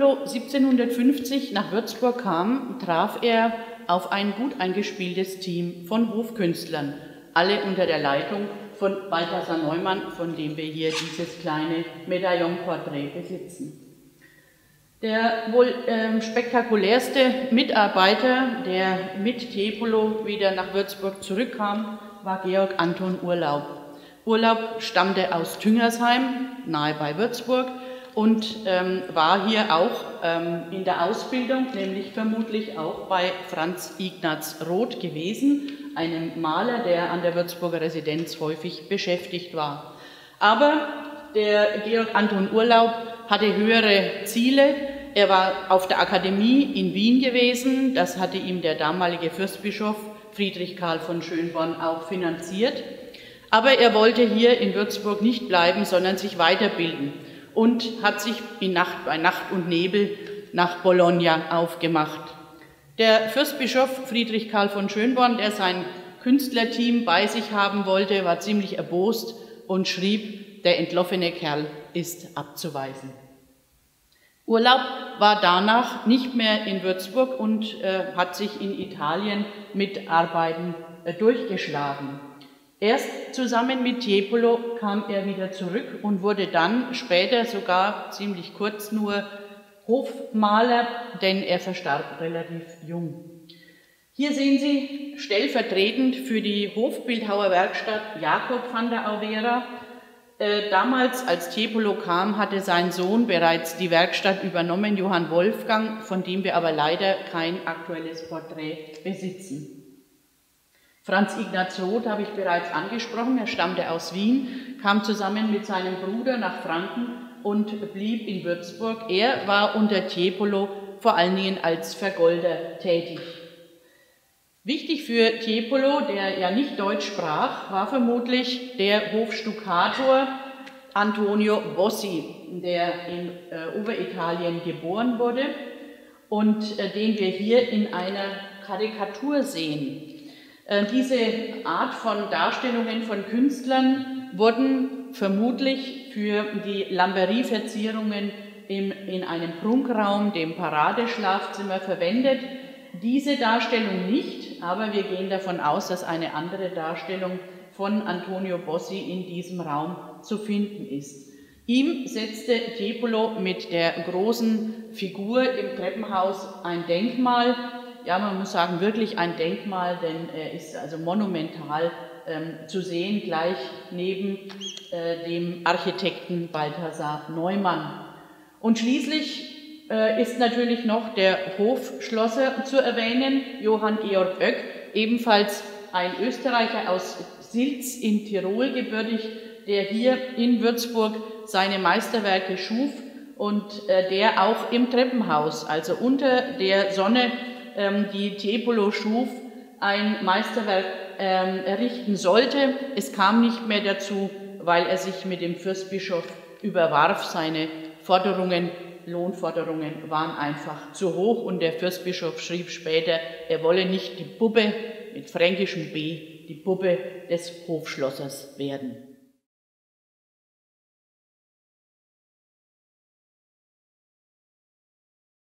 Tiepolo 1750 nach Würzburg kam, traf er auf ein gut eingespieltes Team von Hofkünstlern, alle unter der Leitung von Balthasar Neumann, von dem wir hier dieses kleine Medaillonporträt besitzen. Der wohl äh, spektakulärste Mitarbeiter, der mit Tiepolo wieder nach Würzburg zurückkam, war Georg Anton Urlaub. Urlaub stammte aus Tüngersheim, nahe bei Würzburg, und ähm, war hier auch ähm, in der Ausbildung, nämlich vermutlich auch bei Franz Ignaz Roth gewesen, einem Maler, der an der Würzburger Residenz häufig beschäftigt war. Aber der Georg Anton Urlaub hatte höhere Ziele. Er war auf der Akademie in Wien gewesen, das hatte ihm der damalige Fürstbischof Friedrich Karl von Schönborn auch finanziert. Aber er wollte hier in Würzburg nicht bleiben, sondern sich weiterbilden und hat sich in Nacht, bei Nacht und Nebel nach Bologna aufgemacht. Der Fürstbischof Friedrich Karl von Schönborn, der sein Künstlerteam bei sich haben wollte, war ziemlich erbost und schrieb, der entloffene Kerl ist abzuweisen. Urlaub war danach nicht mehr in Würzburg und äh, hat sich in Italien mit Arbeiten äh, durchgeschlagen. Erst zusammen mit Tiepolo kam er wieder zurück und wurde dann später sogar ziemlich kurz nur Hofmaler, denn er verstarb relativ jung. Hier sehen Sie stellvertretend für die Hofbildhauerwerkstatt Jakob van der Auvera. Äh, damals, als Tiepolo kam, hatte sein Sohn bereits die Werkstatt übernommen, Johann Wolfgang, von dem wir aber leider kein aktuelles Porträt besitzen. Franz Ignaz Roth habe ich bereits angesprochen. Er stammte aus Wien, kam zusammen mit seinem Bruder nach Franken und blieb in Würzburg. Er war unter Tiepolo vor allen Dingen als Vergolder tätig. Wichtig für Tiepolo, der ja nicht Deutsch sprach, war vermutlich der Hofstukator Antonio Bossi, der in äh, Oberitalien geboren wurde und äh, den wir hier in einer Karikatur sehen. Äh, diese Art von Darstellungen von Künstlern wurden vermutlich für die Lamberie-Verzierungen in einem Prunkraum, dem Paradeschlafzimmer, verwendet. Diese Darstellung nicht, aber wir gehen davon aus, dass eine andere Darstellung von Antonio Bossi in diesem Raum zu finden ist. Ihm setzte Tiepolo mit der großen Figur im Treppenhaus ein Denkmal, ja, man muss sagen, wirklich ein Denkmal, denn er ist also monumental ähm, zu sehen, gleich neben äh, dem Architekten Balthasar Neumann. Und schließlich äh, ist natürlich noch der Hofschlosser zu erwähnen, Johann Georg Oeck, ebenfalls ein Österreicher aus Silz in Tirol gebürtig, der hier in Würzburg seine Meisterwerke schuf und äh, der auch im Treppenhaus, also unter der Sonne ähm, die Tiepolo schuf, ein Meisterwerk ähm, errichten sollte. Es kam nicht mehr dazu, weil er sich mit dem Fürstbischof überwarf. Seine Forderungen, Lohnforderungen waren einfach zu hoch und der Fürstbischof schrieb später, er wolle nicht die Puppe mit fränkischem B, die Puppe des Hofschlossers werden.